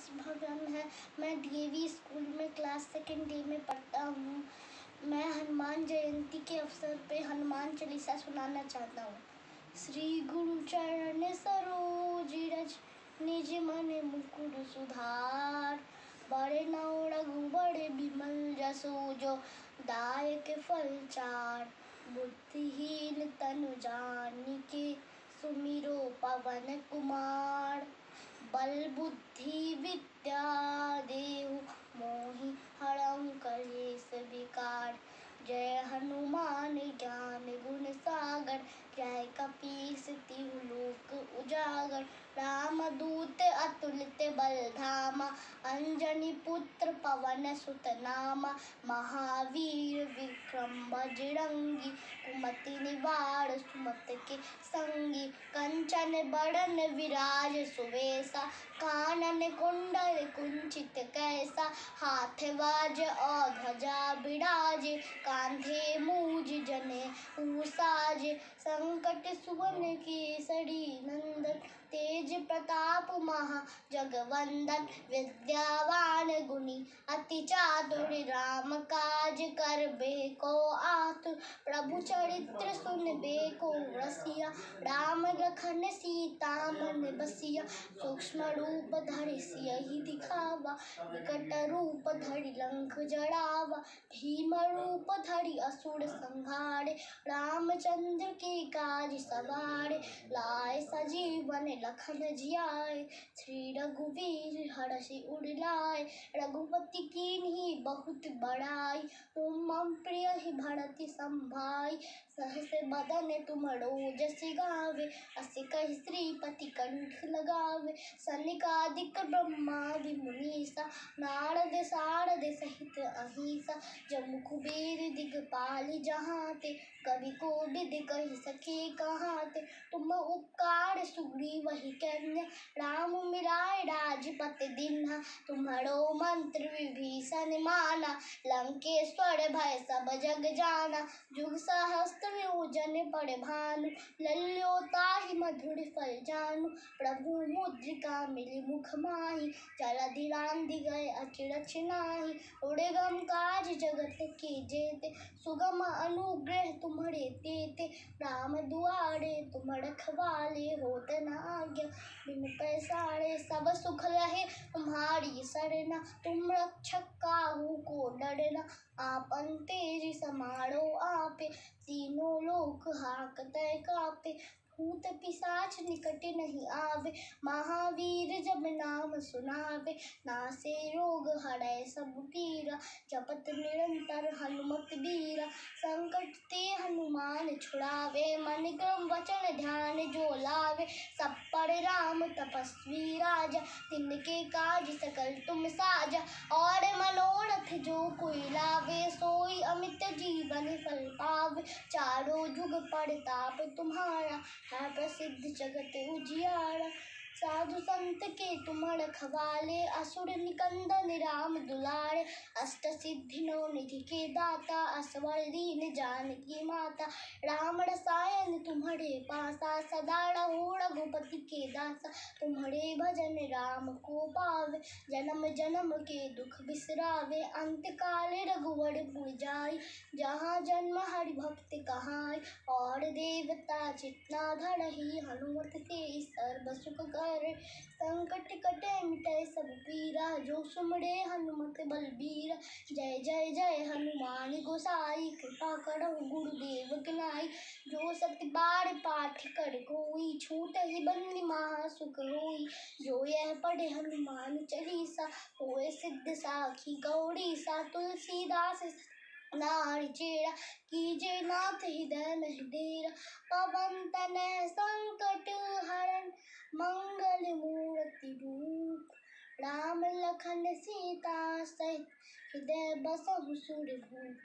S Bhagan है। मैं DAV school में क्लास सेकेंड डी में पढ़ता हूँ। मैं हनुमान जयंती के अवसर पे हनुमान चालीसा सुनाना चाहता हूँ। श्री गुरु चरण सरोज रज, निज मन मुकुर सुधार। बड़े नौ रघु, बड़े बिमल जसो जो दायक फल चार। बुद्धिहीन तनु जान के सुमिरो पवन कुमार। बल बुद्धि विद्या देहु मोहि हरम कलेस विकार। जय हनुमान ज्ञान गुण सागर, जय कपीस तिहु लोक उजागर। राम दूत अतुलित बल धामा, अंजनी पुत्र पवन सुत नामा। महावीर विक्रम बजरंगी कुमति निवार सुमत के संगी, कंचन बड़न विराज सुवेसा कानन कुंडल कुंचित कैसा, हाथ बाज और ध्वजा विराज, कांधे मूज जने ऊसाज, संकट सुवन केसरी नंदन, तेज प्रताप महा जगवंदन, विद्यावान अति चातुर राम काज कर को आतुर प्रभु चरित्र सुन को रसिया, राम लखन सीता मन बसिया। सूक्ष्म रूप धरि सियहि दिखावा विकट रूप धरि लंक जड़ावा। भीम रूप धरि असुर संहारे, रामचंद्र के काज सवारे। लाए सजीवन लखन जियाए, श्री रघुवीर हरषि उड़लाए रघुपति की ही बहुत बड़ाई। तुम मम प्रिय ही भरति संभाई। सहस बदन तुम रोजस गावे अस कही श्रीपति कंठ लगावे। सनिकादिक ब्रह्मादि मुनीसा। नारद सारद सहित अहिसा। जमु कुबेर दिगपाल जहाते। कवि को विद कही सके कहाते। तुम उपकार सुग्रीव वही कन्या। राम मिराय राजपत दिन्हा। तुम्हारो मंत्र विभीषण माना, लंकेश्वर भय सब जग जाना। जुग सहस्त्र योजन पड़ भानु लल्यो ताहि मधुर फल जानु। प्रभु मुद्रिका मिली मुख माही जलधि रांधि गए अचरच नाही उड़े गम काज जगत के जेते, सुगम अनुग्रह तुम्हारे तेते राम दुआरे तुम रखवाले होत न आज्ञा। बिन पैसारे सब सुख लहे, तुम्हारी सरना तुम रक्षक काहू को डरना आपन तेज समारो आपे तीनों लोक हाकते कापे। भूत पिशाच निकट नहीं आवे। महावीर जब नाम सुनावे नासे रोग हरै सब पीरा। जपत निरंतर हनुमत बीरा। संकट ते हनुमान छुड़ावे, मन क्रम वचन ध्यान जो लावे। सब पर राम तपस्वी राजा, तिनके काज सकल तुम साजा। और मनोरथ जो कोई लावे सोई अमित जीवन फल चारों जुग परताप तुम्हारा है प्रसिद्ध जगत उजियारा। साधु संत के तुम रखवाले असुर निकंदन राम दुलारे, अष्ट सिद्धि नौ निधि के दाता असवर दीन जानकी माता। राम रसायन तुम्हारे पासा, सदा रहो रघुपति के दासा। तुम्हारे भजन राम को पावे, जन्म जन्म के दुख बिसरावे। अंत काले रघुवर पुर जाई जहाँ जन्म हरि भक्त कहाई। और देवता चितना धरही, हनुमत के सर्व सुख कर। संकट कटे मिटे सब पीरा जो सुमरे हनुमत बलबीरा। जय जय जय हनुमान गोसाई। कृपा करो गुरुदेव किनाई। जो सत्य बार पाठ कर कोई, छूट ही बंदी महा सुख होई। जो यह पढ़े हनुमान चालीसा, होए सिद्ध साखी गौरी सा तुलसीदास नारी कीजे नाथ हृदय में डेरा पवन तनय संकट हरण रूप राम लखन सीता सहित हृदय बसहु सुर भूप